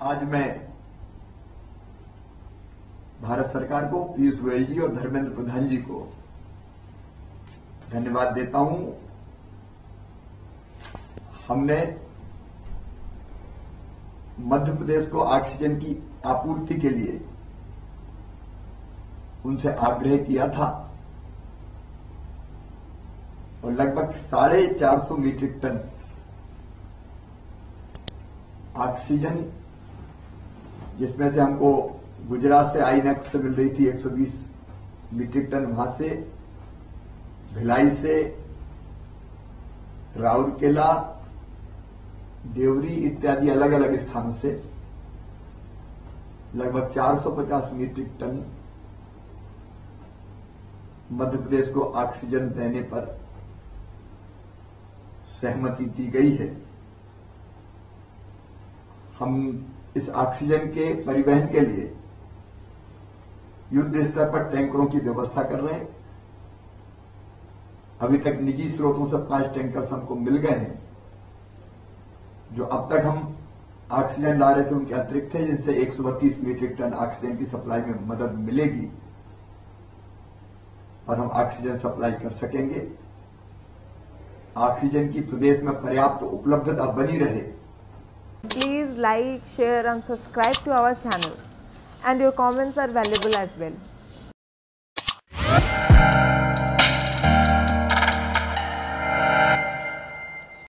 आज मैं भारत सरकार को, पीयूष गोयल जी और धर्मेंद्र प्रधान जी को धन्यवाद देता हूँ। हमने मध्य प्रदेश को ऑक्सीजन की आपूर्ति के लिए उनसे आग्रह किया था और लगभग साढ़े चार सौ मीट्रिक टन ऑक्सीजन जिसमें से हमको गुजरात से आईनेक्स मिल रही थी 120 मीट्रिक टन वहाँ से, भिलाई से, राउरकेला, देवरी इत्यादि अलग अलग स्थानों से लगभग 450 मीट्रिक टन मध्य प्रदेश को ऑक्सीजन देने पर सहमति दी गई है। हम इस ऑक्सीजन के परिवहन के लिए युद्ध स्तर पर टैंकरों की व्यवस्था कर रहे हैं। अभी तक निजी स्रोतों से पाँच टैंकर हमको मिल गए हैं। जो अब तक हम ऑक्सीजन ला रहे थे, उनके अतिरिक्त थे जिनसे एक सौ बत्तीस मीट्रिक टन ऑक्सीजन की सप्लाई में मदद मिलेगी और हम ऑक्सीजन सप्लाई कर सकेंगे। ऑक्सीजन की प्रदेश में पर्याप्त उपलब्धता बनी रहे। Please like, share and subscribe to our channel and your comments are valuable as well.